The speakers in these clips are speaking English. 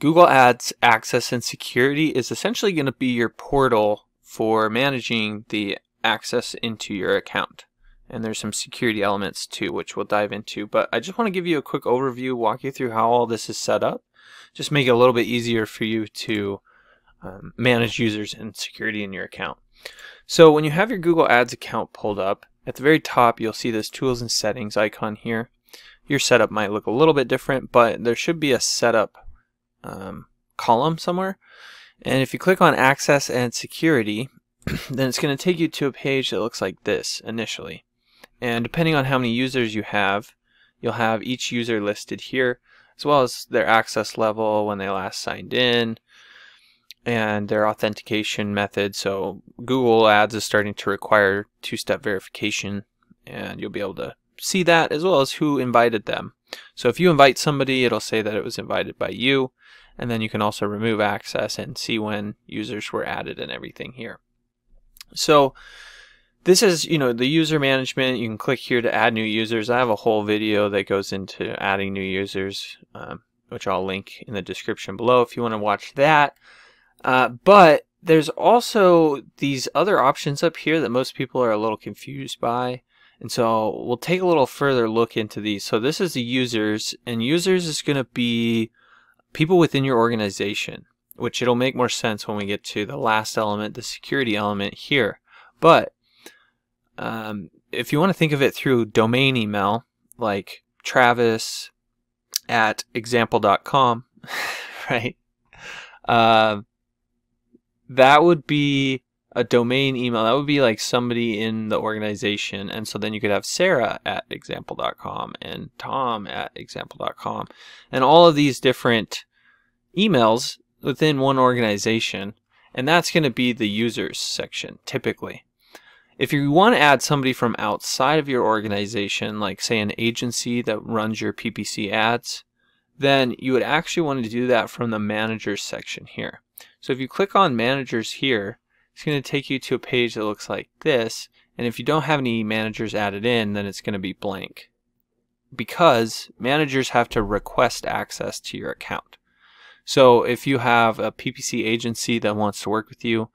Google Ads Access and Security is essentially going to be your portal for managing the access into your account. And there's some security elements too, which we'll dive into. But I just want to give you a quick overview, walk you through how all this is set up, just make it a little bit easier for you to um, manage users and security in your account. So when you have your Google Ads account pulled up, at the very top you'll see this tools and settings icon here. Your setup might look a little bit different, but there should be a setup um, column somewhere. And if you click on access and security, then it's going to take you to a page that looks like this initially. And depending on how many users you have, you'll have each user listed here, as well as their access level when they last signed in, and their authentication method. So Google Ads is starting to require two-step verification, and you'll be able to see that as well as who invited them. So if you invite somebody, it'll say that it was invited by you, and then you can also remove access and see when users were added and everything here. So this is, you know, the user management. You can click here to add new users. I have a whole video that goes into adding new users, um, which I'll link in the description below if you want to watch that. Uh, but there's also these other options up here that most people are a little confused by. And so we'll take a little further look into these. So this is the users, and users is going to be people within your organization, which it'll make more sense when we get to the last element, the security element here. But um, if you want to think of it through domain email, like Travis at example.com, right? Uh, that would be a domain email. That would be like somebody in the organization. And so then you could have Sarah at example.com and Tom at example.com and all of these different emails within one organization. And that's going to be the users section typically. If you want to add somebody from outside of your organization, like say an agency that runs your PPC ads, then you would actually want to do that from the managers section here. So if you click on managers here, it's going to take you to a page that looks like this. And if you don't have any managers added in, then it's going to be blank. Because managers have to request access to your account. So if you have a PPC agency that wants to work with you,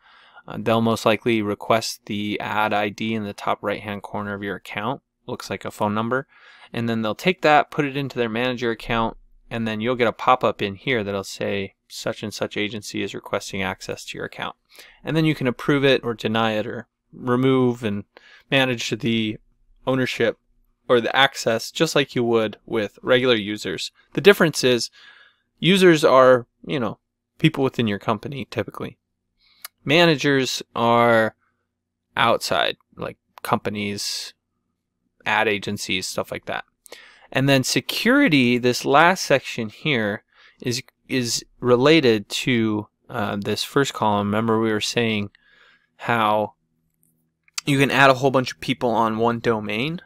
uh, they'll most likely request the ad ID in the top right hand corner of your account. Looks like a phone number. And then they'll take that, put it into their manager account, and then you'll get a pop-up in here that'll say such and such agency is requesting access to your account. And then you can approve it or deny it or remove and manage the ownership or the access just like you would with regular users. The difference is users are, you know, people within your company typically. Managers are outside, like companies, ad agencies, stuff like that. And then security, this last section here, is is related to uh, this first column. Remember we were saying how you can add a whole bunch of people on one domain.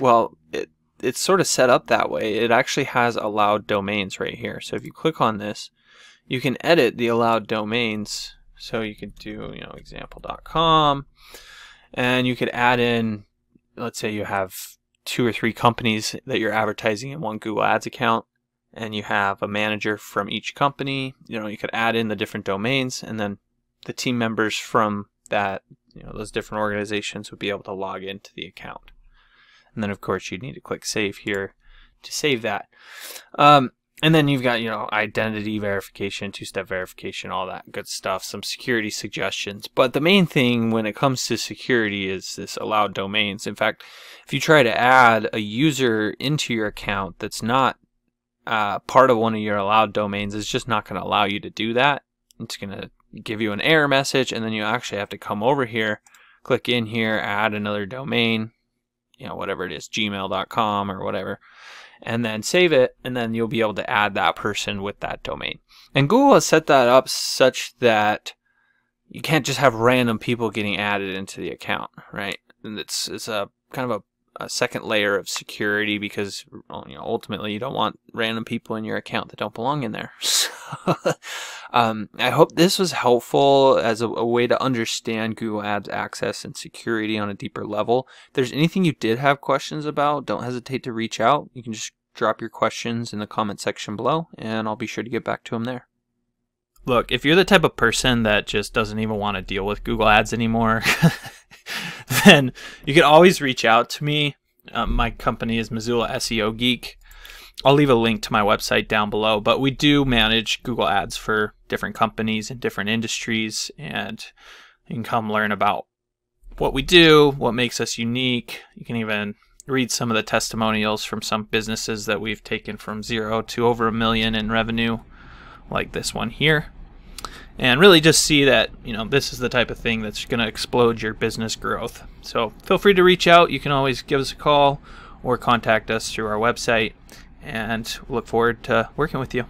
Well, it, it's sort of set up that way. It actually has allowed domains right here. So if you click on this, you can edit the allowed domains. So you could do, you know, example.com and you could add in, let's say you have two or three companies that you're advertising in one Google Ads account and you have a manager from each company. You know, you could add in the different domains and then the team members from that, you know, those different organizations would be able to log into the account. And then of course you'd need to click save here to save that. Um, and then you've got, you know, identity verification, two-step verification, all that good stuff, some security suggestions. But the main thing when it comes to security is this allowed domains. In fact, if you try to add a user into your account that's not uh, part of one of your allowed domains, is just not going to allow you to do that. It's going to give you an error message, and then you actually have to come over here, click in here, add another domain, you know, whatever it is, gmail.com or whatever and then save it, and then you'll be able to add that person with that domain. And Google has set that up such that you can't just have random people getting added into the account, right? And it's it's a kind of a, a second layer of security because you know ultimately you don't want random people in your account that don't belong in there. So, um, I hope this was helpful as a, a, way to understand Google Ads access and security on a deeper level. If there's anything you did have questions about, don't hesitate to reach out. You can just drop your questions in the comment section below, and I'll be sure to get back to them there. look, if you're the type of person that just doesn't even want to deal with Google Ads anymore, then you can always reach out to me. Uh, my company is Missoula SEO Geek. I'll leave a link to my website down below, but we do manage Google Ads for different companies in different industries, and you can come learn about what we do, what makes us unique. You can even read some of the testimonials from some businesses that we've taken from zero to over a million in revenue, like this one here. And really just see that, you know, this is the type of thing that's going to explode your business growth. So feel free to reach out. You can always give us a call or contact us through our website. And look forward to working with you.